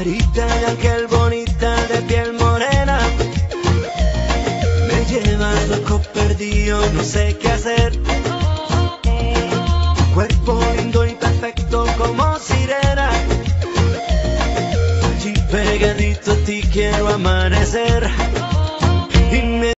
ángel bonita de piel morena. Me llevas loco perdido, no sé qué hacer. Tu cuerpo lindo y perfecto como sirena. Allí pegadito a ti quiero amanecer.